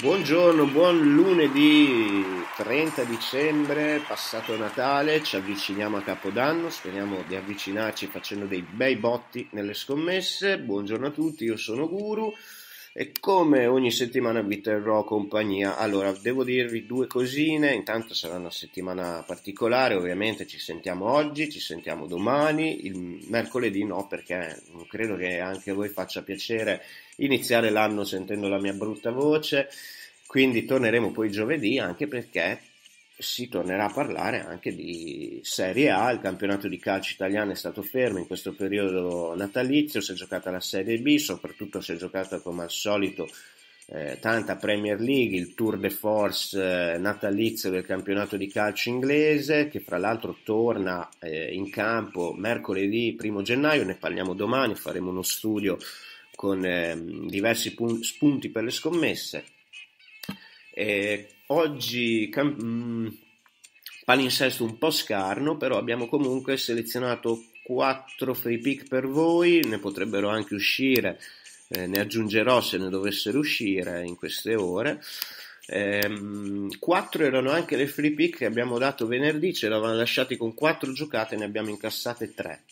Buongiorno, buon lunedì 30 dicembre, passato Natale, ci avviciniamo a Capodanno, speriamo di avvicinarci facendo dei bei botti nelle scommesse. Buongiorno a tutti, io sono Guru e come ogni settimana vi terrò compagnia. Allora, devo dirvi due cosine, intanto sarà una settimana particolare, ovviamente ci sentiamo oggi, ci sentiamo domani, il mercoledì no perché credo che anche a voi faccia piacere iniziare l'anno sentendo la mia brutta voce, quindi torneremo poi giovedì anche perché si tornerà a parlare anche di Serie A, il campionato di calcio italiano è stato fermo in questo periodo natalizio, si è giocata la Serie B, soprattutto si è giocata come al solito eh, tanta Premier League, il Tour de Force eh, natalizio del campionato di calcio inglese che fra l'altro torna eh, in campo mercoledì 1 gennaio, ne parliamo domani, faremo uno studio con ehm, diversi pun- spunti per le scommesse. E oggi cam- mm, palinsesto un po' scarno, però abbiamo comunque selezionato 4 free pick per voi, ne potrebbero anche uscire, eh, ne aggiungerò se ne dovessero uscire in queste ore. Ehm, 4 erano anche le free pick che abbiamo dato venerdì, ci eravamo lasciati con 4 giocate, ne abbiamo incassate 3.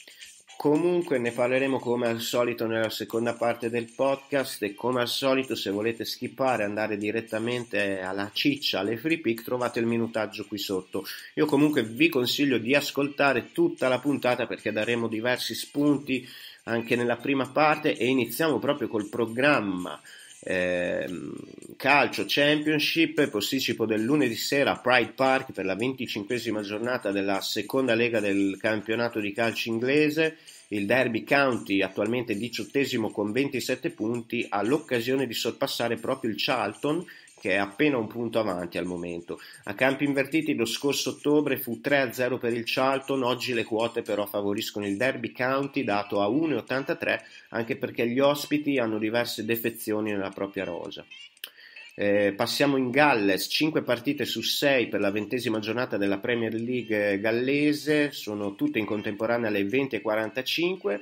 Comunque ne parleremo come al solito nella seconda parte del podcast e come al solito se volete skippare andare direttamente alla ciccia, alle free pick, trovate il minutaggio qui sotto. Io comunque vi consiglio di ascoltare tutta la puntata perché daremo diversi spunti anche nella prima parte e iniziamo proprio col programma eh, calcio championship posticipo del lunedì sera a Pride Park per la 25esima giornata della seconda lega del campionato di calcio inglese. Il Derby County attualmente diciottesimo con 27 punti ha l'occasione di sorpassare proprio il Charlton che è appena un punto avanti al momento. A campi invertiti lo scorso ottobre fu 3-0 per il Charlton, oggi le quote però favoriscono il Derby County dato a 1,83 anche perché gli ospiti hanno diverse defezioni nella propria rosa. Eh, passiamo in Galles, 5 partite su 6 per la ventesima giornata della Premier League gallese, sono tutte in contemporanea alle 20.45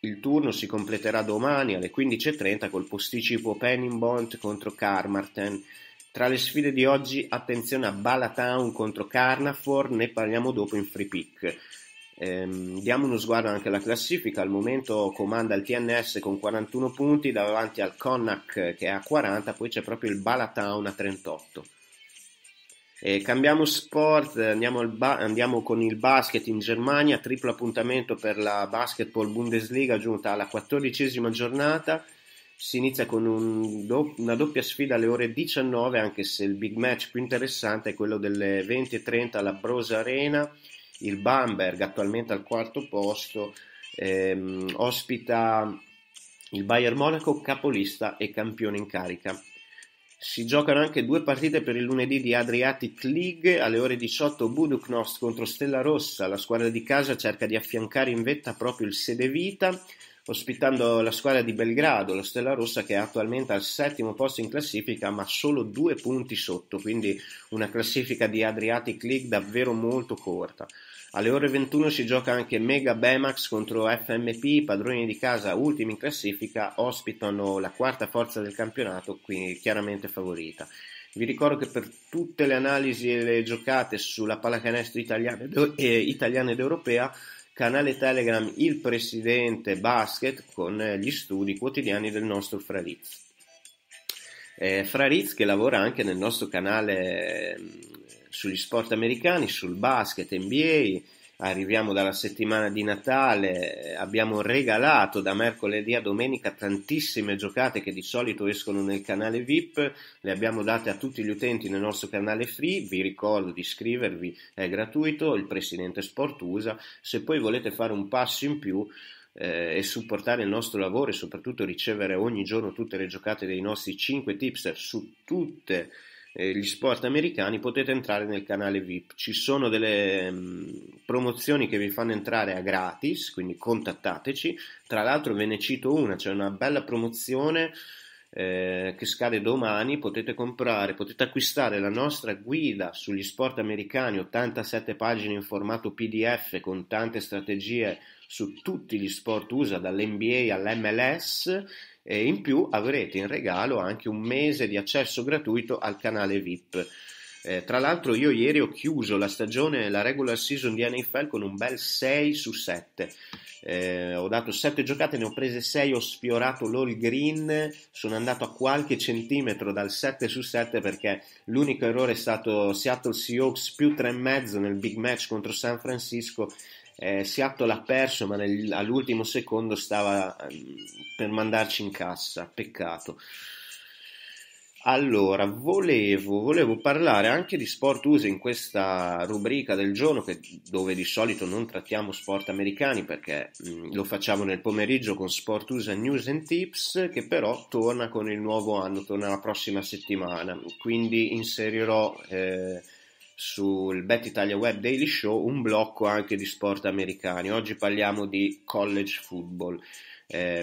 il turno si completerà domani alle 15.30 col posticipo Penningbolt contro Carmarthen. Tra le sfide di oggi, attenzione a Balatown contro Carnaford, ne parliamo dopo in free pick. Ehm, diamo uno sguardo anche alla classifica, al momento comanda il TNS con 41 punti davanti al Connacht che è a 40, poi c'è proprio il Balatown a 38. Eh, cambiamo sport, andiamo, ba- andiamo, con il basket in Germania, triplo appuntamento per la Basketball Bundesliga giunta alla quattordicesima giornata. Si inizia con un do- una doppia sfida alle ore 19, anche se il big match più interessante è quello delle 20.30 alla Brosa Arena. Il Bamberg, attualmente al quarto posto, ehm, ospita il Bayern Monaco, capolista e campione in carica. Si giocano anche due partite per il lunedì di Adriatic League alle ore 18 Buduknost contro Stella Rossa. La squadra di casa cerca di affiancare in vetta proprio il Sedevita, ospitando la squadra di Belgrado, la Stella Rossa che è attualmente al settimo posto in classifica ma solo due punti sotto, quindi una classifica di Adriatic League davvero molto corta. Alle ore 21 si gioca anche Mega Bemax contro FMP, padroni di casa ultimi in classifica, ospitano la quarta forza del campionato, quindi chiaramente favorita. Vi ricordo che per tutte le analisi e le giocate sulla pallacanestro italiana ed europea, canale Telegram Il Presidente Basket con gli studi quotidiani del nostro Frariz. Eh, Frariz che lavora anche nel nostro canale sugli sport americani, sul basket, NBA, arriviamo dalla settimana di Natale, abbiamo regalato da mercoledì a domenica tantissime giocate che di solito escono nel canale VIP, le abbiamo date a tutti gli utenti nel nostro canale free, vi ricordo di iscrivervi, è gratuito, il presidente Sport usa, se poi volete fare un passo in più eh, e supportare il nostro lavoro e soprattutto ricevere ogni giorno tutte le giocate dei nostri 5 tipster su tutte le eh, gli sport americani potete entrare nel canale VIP. Ci sono delle mh, mm, promozioni che vi fanno entrare a gratis, quindi contattateci. Tra l'altro ve ne cito una, c'è una bella promozione eh, che scade domani, potete comprare, potete acquistare la nostra guida sugli sport americani, 87 pagine in formato PDF con tante strategie su tutti gli sport USA, dall'NBA all'MLS e in più avrete in regalo anche un mese di accesso gratuito al canale VIP. Eh, tra l'altro io ieri ho chiuso la stagione, la regular season di NFL con un bel 6 su 7. Eh, ho dato 7 giocate, ne ho prese 6, ho sfiorato l'all green, sono andato a qualche centimetro dal 7 su 7 perché l'unico errore è stato Seattle Seahawks più 3,5 nel big match contro San Francisco. Eh, Seattle ha perso ma nel, all'ultimo secondo stava um, per mandarci in cassa, peccato. Allora, volevo, volevo, parlare anche di sport USA in questa rubrica del giorno, che, dove di solito non trattiamo sport americani perché mh, mm, lo facciamo nel pomeriggio con Sport USA News and Tips, che però torna con il nuovo anno, torna la prossima settimana. Quindi inserirò eh, sul Bet Italia Web Daily Show un blocco anche di sport americani. Oggi parliamo di college football. Eh,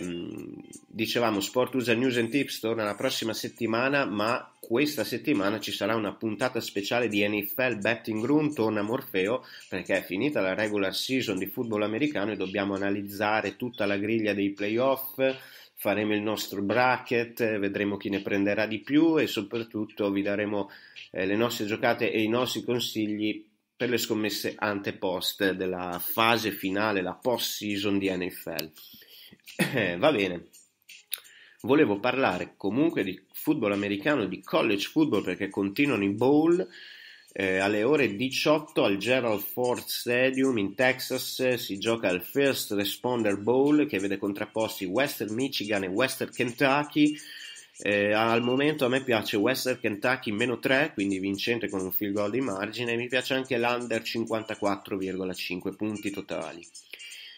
dicevamo Sport USA News and Tips torna la prossima settimana, ma questa settimana ci sarà una puntata speciale di NFL Betting Room, torna Morfeo, perché è finita la regular season di football americano e dobbiamo analizzare tutta la griglia dei playoff, faremo il nostro bracket, vedremo chi ne prenderà di più e soprattutto vi daremo eh, le nostre giocate e i nostri consigli per le scommesse antepost della fase finale, la post season di NFL. Eh, va bene. Volevo parlare comunque di football americano, di college football perché continuano i bowl. Eh, alle ore 18 al Gerald Ford Stadium in Texas si gioca il First Responder Bowl che vede contrapposti Western Michigan e Western Kentucky. Eh, al momento a me piace Western Kentucky meno 3, quindi vincente con un field goal di margine, e mi piace anche l'under 54,5 punti totali.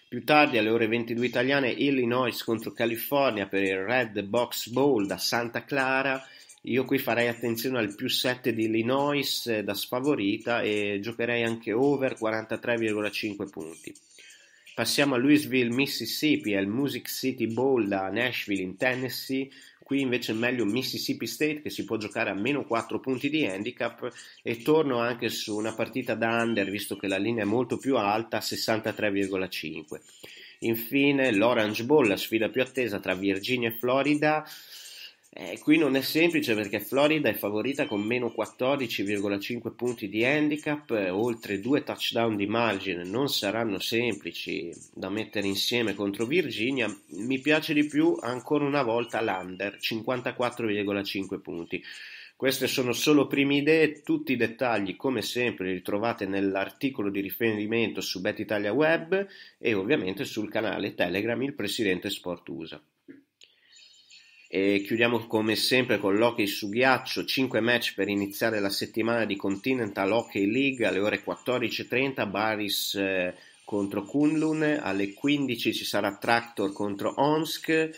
Più tardi, alle ore 22 italiane, Illinois contro California per il Red Box Bowl da Santa Clara. Io qui farei attenzione al più 7 di Illinois eh, da sfavorita e giocherei anche over 43,5 punti. Passiamo a Louisville, Mississippi, al Music City Bowl da Nashville in Tennessee. Qui invece è meglio Mississippi State che si può giocare a meno 4 punti di handicap e torno anche su una partita da under visto che la linea è molto più alta, 63,5. Infine l'Orange Bowl, la sfida più attesa tra Virginia e Florida. Eh, qui non è semplice perché Florida è favorita con meno 14,5 punti di handicap, eh, oltre due touchdown di margine non saranno semplici da mettere insieme contro Virginia. Mi piace di più ancora una volta l'under, 54,5 punti. Queste sono solo prime idee, tutti i dettagli come sempre li trovate nell'articolo di riferimento su Bet Italia Web e ovviamente sul canale Telegram Il Presidente Sport USA. E chiudiamo come sempre con l'hockey su ghiaccio, 5 match per iniziare la settimana di Continental Hockey League alle ore 14.30, Baris eh, contro Kunlun, alle 15 ci sarà Tractor contro Omsk,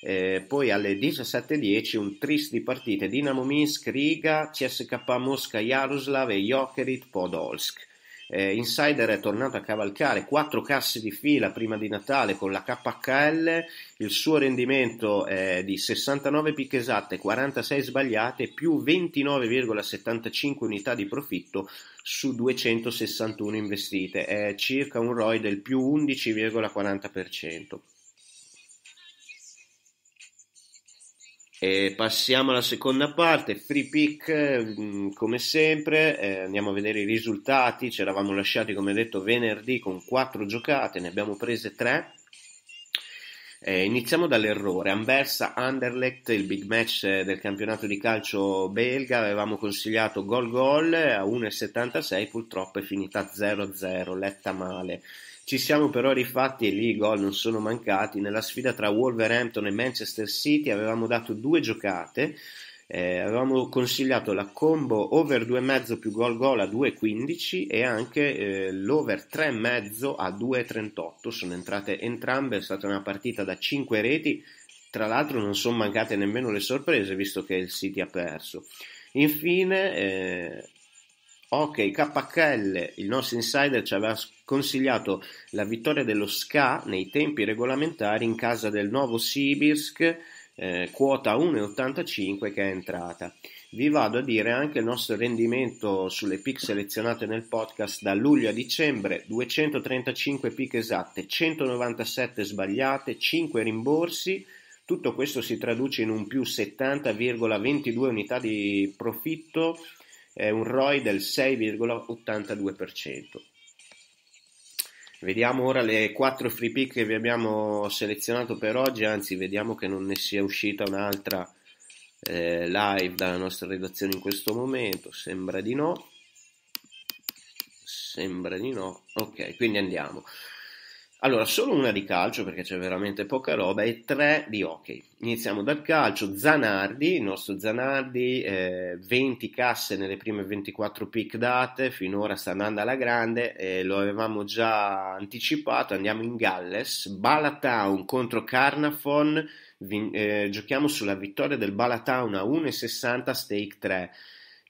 eh, poi alle 17.10 un tris di partite. Dinamo Minsk, Riga, CSK Mosca, Jaroslav e Jokerit Podolsk. Eh, Insider è tornato a cavalcare quattro casse di fila prima di Natale con la KHL, il suo rendimento è di 69 picche esatte, 46 sbagliate, più 29,75 unità di profitto su 261 investite, è circa un ROI del più 11,40%. E passiamo alla seconda parte, free pick mm, come sempre, eh, andiamo a vedere i risultati, ci eravamo lasciati come detto venerdì con quattro giocate, ne abbiamo prese tre. Eh, iniziamo dall'errore, Anversa Anderlecht, il big match del campionato di calcio belga, avevamo consigliato gol gol a 1,76, purtroppo è finita 0-0, letta male. Ci siamo però rifatti e lì i gol non sono mancati. Nella sfida tra Wolverhampton e Manchester City avevamo dato due giocate. Eh, avevamo consigliato la combo over 2,5 più gol gol a 2,15 e anche eh, l'over 3,5 a 2,38. Sono entrate entrambe, è stata una partita da 5 reti. Tra l'altro non sono mancate nemmeno le sorprese visto che il City ha perso. Infine, eh, Ok, KHL, il nostro insider ci aveva consigliato la vittoria dello SCA nei tempi regolamentari in casa del nuovo Sibirsk, eh, quota 1,85 che è entrata. Vi vado a dire anche il nostro rendimento sulle pick selezionate nel podcast. Da luglio a dicembre, 235 pick esatte, 197 sbagliate, 5 rimborsi, Tutto questo si traduce in un più 70,22 unità di profitto, eh, un ROI del 6,82%. Vediamo ora le 4 free pick che vi abbiamo selezionato per oggi, anzi vediamo che non ne sia uscita un'altra eh, live dalla nostra redazione in questo momento, sembra di no, sembra di no, ok, quindi andiamo. Allora, solo una di calcio perché c'è veramente poca roba e tre di hockey. Iniziamo dal calcio, Zanardi, il nostro Zanardi, eh, 20 casse nelle prime 24 pick date, finora sta andando alla grande, eh, lo avevamo già anticipato, andiamo in Galles, Balatown contro Carnafon, eh, giochiamo sulla vittoria del Balatown a 1,60 stake 3.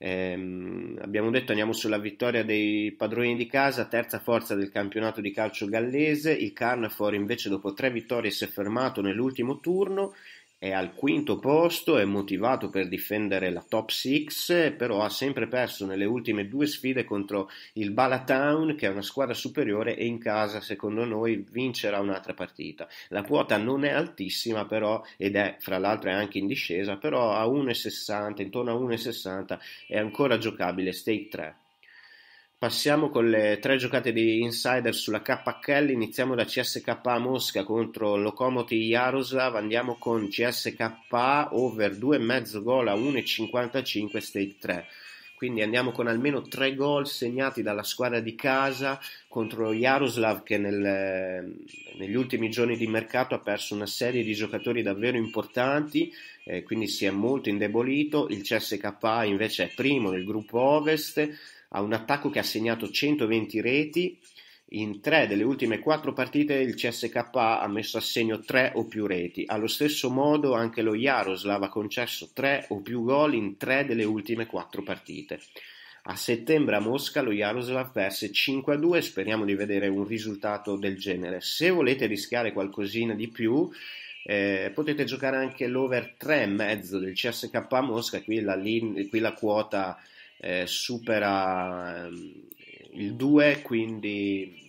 Eh, abbiamo detto andiamo sulla vittoria dei padroni di casa, terza forza del campionato di calcio gallese. Il Carnafort invece dopo tre vittorie si è fermato nell'ultimo turno è al quinto posto, è motivato per difendere la top 6, però ha sempre perso nelle ultime due sfide contro il Balatown, che è una squadra superiore, e in casa, secondo noi, vincerà un'altra partita. La quota non è altissima, però, ed è fra l'altro è anche in discesa, però a 1,60, intorno a 1,60 è ancora giocabile, stake 3. Passiamo con le tre giocate di insider sulla KHL, iniziamo da CSK Mosca contro Lokomotiv Yaroslav, andiamo con CSK over 2,5 gol a 1,55 stake 3. Quindi andiamo con almeno 3 gol segnati dalla squadra di casa contro Yaroslav che nel, negli ultimi giorni di mercato ha perso una serie di giocatori davvero importanti, eh, quindi si è molto indebolito. Il CSK invece è primo nel gruppo Ovest ha un attacco che ha segnato 120 reti. In tre delle ultime quattro partite il CSK ha messo a segno tre o più reti. Allo stesso modo anche lo Jaroslav ha concesso tre o più gol in tre delle ultime quattro partite. A settembre a Mosca lo Jaroslav perse 5-2, speriamo di vedere un risultato del genere. Se volete rischiare qualcosina di più, eh, potete giocare anche l'over 3,5 del CSK Mosca, qui la, qui la quota eh, supera ehm, il 2, quindi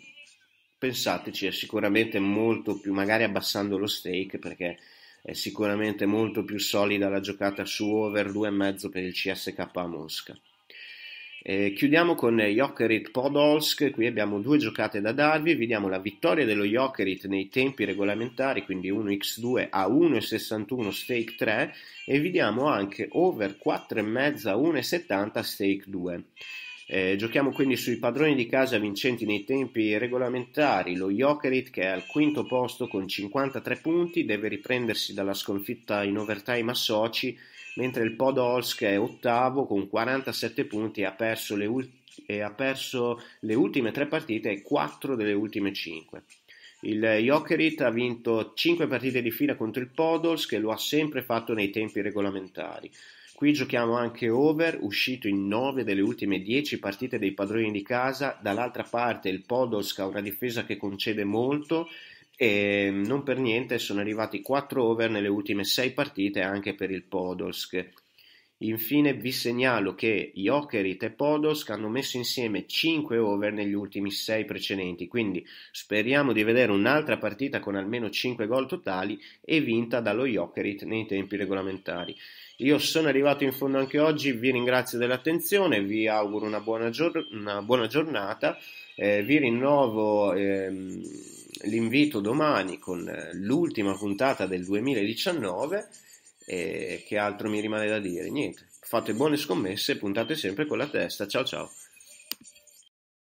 pensateci, è sicuramente molto più, magari abbassando lo stake perché è sicuramente molto più solida la giocata su over 2,5 per il CSK a Mosca. Eh, chiudiamo con Jokerit Podolsk, qui abbiamo due giocate da darvi, vediamo la vittoria dello Jokerit nei tempi regolamentari, quindi 1x2 a 1,61 stake 3 e vediamo anche over 4,5 a 1,70 stake 2. Eh, giochiamo quindi sui padroni di casa vincenti nei tempi regolamentari. Lo Jokerit, che è al quinto posto con 53 punti, deve riprendersi dalla sconfitta in overtime a Sochi mentre il Podolsk è ottavo con 47 punti e ha perso le, ult- e ha perso le ultime tre partite e 4 delle ultime 5. Il Jokerit ha vinto 5 partite di fila contro il Podolsk e lo ha sempre fatto nei tempi regolamentari. Qui giochiamo anche over, uscito in 9 delle ultime 10 partite dei padroni di casa. Dall'altra parte il Podolsk ha una difesa che concede molto e non per niente sono arrivati 4 over nelle ultime 6 partite anche per il Podolsk. Infine vi segnalo che Jokerit e Podolsk hanno messo insieme 5 over negli ultimi 6 precedenti, quindi speriamo di vedere un'altra partita con almeno 5 gol totali e vinta dallo Jokerit nei tempi regolamentari. Io sono arrivato in fondo anche oggi, vi ringrazio dell'attenzione, vi auguro una buona, gior- una buona giornata, eh, vi rinnovo... Ehm, l'invito domani con eh, l'ultima puntata del 2019 e che altro mi rimane da dire? Niente, fate buone scommesse e puntate sempre con la testa. Ciao ciao.